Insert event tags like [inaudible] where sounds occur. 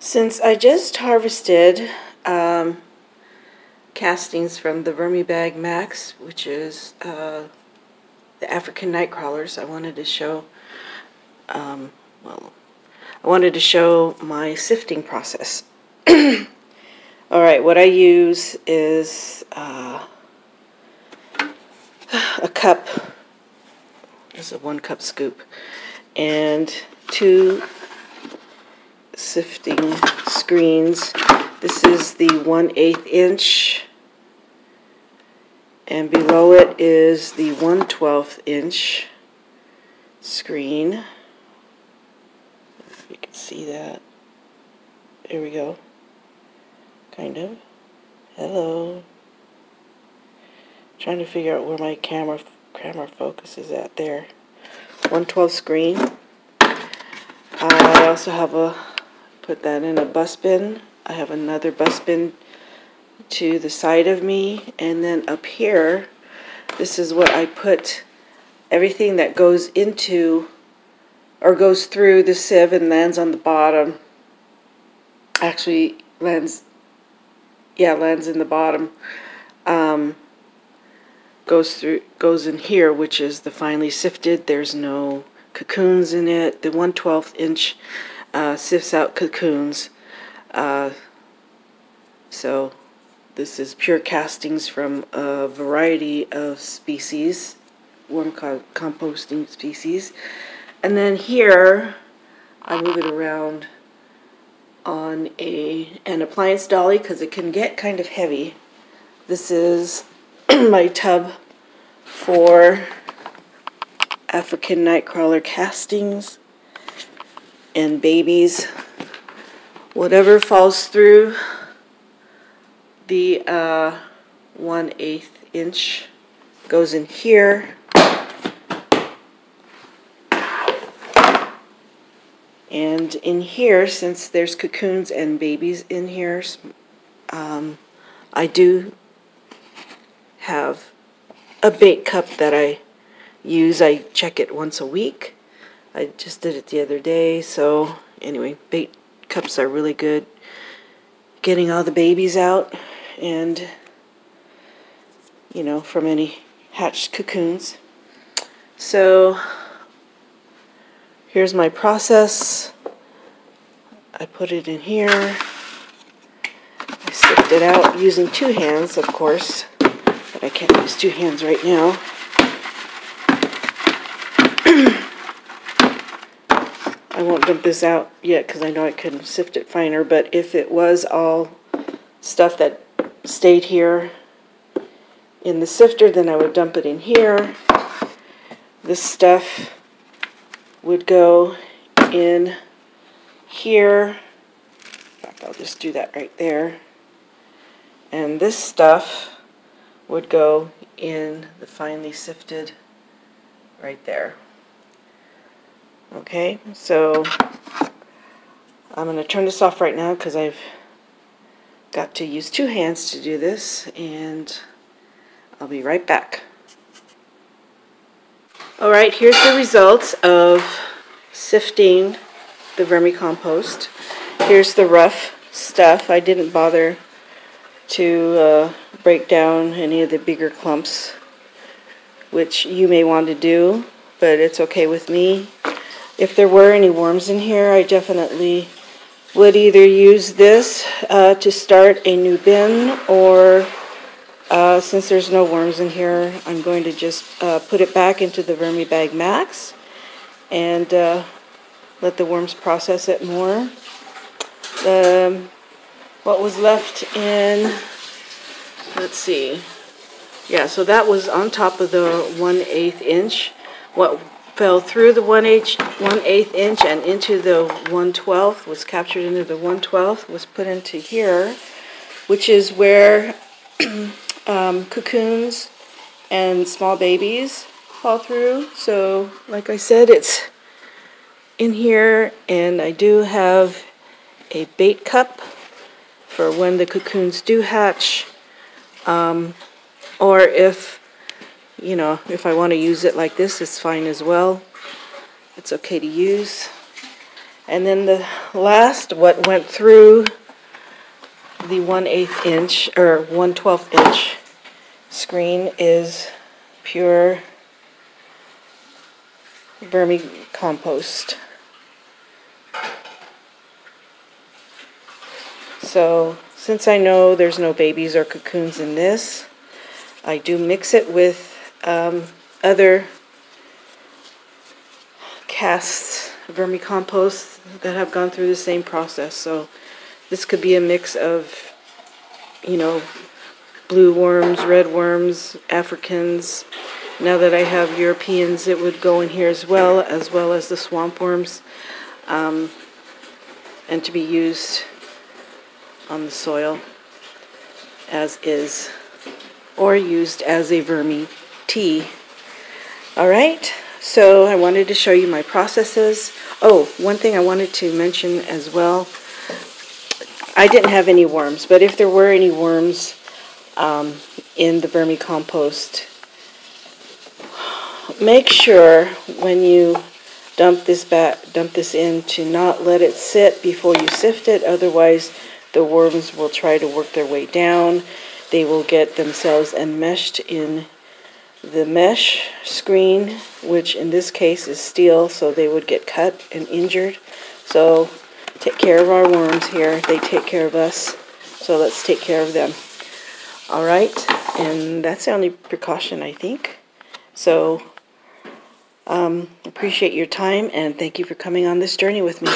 Since I just harvested um, castings from the Vermibag Max, which is uh, the African night crawlers, I wanted to show, um, well, I wanted to show my sifting process. [clears throat] All right, what I use is uh, a cup, this is a one cup scoop, and two sifting screens. This is the 1 8 inch and below it is the 1 12th inch screen. You can see that. There we go. Kind of. Hello. Trying to figure out where my camera camera focus is at there. 112 screen. I also have a put that in a bus bin. I have another bus bin to the side of me. And then up here this is what I put everything that goes into or goes through the sieve and lands on the bottom. Actually lands yeah lands in the bottom. Um, goes through goes in here which is the finely sifted. There's no cocoons in it. The 1 12th inch uh, sifts out cocoons. Uh, so this is pure castings from a variety of species, worm co composting species. And then here, I move it around on a an appliance dolly because it can get kind of heavy. This is [clears throat] my tub for African nightcrawler castings and babies. Whatever falls through the uh, 1 8 inch goes in here. And in here, since there's cocoons and babies in here, um, I do have a bait cup that I use. I check it once a week. I just did it the other day, so anyway, bait cups are really good. Getting all the babies out and, you know, from any hatched cocoons. So, here's my process. I put it in here. I sift it out using two hands, of course, but I can't use two hands right now. I won't dump this out yet because I know I can sift it finer, but if it was all stuff that stayed here in the sifter, then I would dump it in here. This stuff would go in here. In fact, I'll just do that right there. And this stuff would go in the finely sifted right there. Okay, so I'm going to turn this off right now because I've got to use two hands to do this and I'll be right back. Alright, here's the results of sifting the vermicompost. Here's the rough stuff. I didn't bother to uh, break down any of the bigger clumps, which you may want to do, but it's okay with me. If there were any worms in here, I definitely would either use this uh, to start a new bin or uh, since there's no worms in here, I'm going to just uh, put it back into the Vermibag Max and uh, let the worms process it more. The, what was left in, let's see, yeah, so that was on top of the 1 8 inch. What fell through the 1 8, 1 8 inch and into the 1 12th, was captured into the 1 12th, was put into here, which is where [clears throat] um, cocoons and small babies fall through. So, like I said, it's in here, and I do have a bait cup for when the cocoons do hatch. Um, or if you know, if I want to use it like this, it's fine as well. It's okay to use. And then the last, what went through the 1 8 inch, or 1 12 inch screen is pure vermicompost. So, since I know there's no babies or cocoons in this, I do mix it with um, other casts, vermicompost that have gone through the same process. So this could be a mix of, you know, blue worms, red worms, Africans. Now that I have Europeans, it would go in here as well, as well as the swamp worms, um, and to be used on the soil as is, or used as a vermi tea. All right, so I wanted to show you my processes. Oh, one thing I wanted to mention as well. I didn't have any worms, but if there were any worms um, in the vermicompost, make sure when you dump this back, dump this in to not let it sit before you sift it. Otherwise, the worms will try to work their way down. They will get themselves enmeshed in the mesh screen, which in this case is steel, so they would get cut and injured. So take care of our worms here. They take care of us. So let's take care of them. All right, and that's the only precaution I think. So um, appreciate your time and thank you for coming on this journey with me.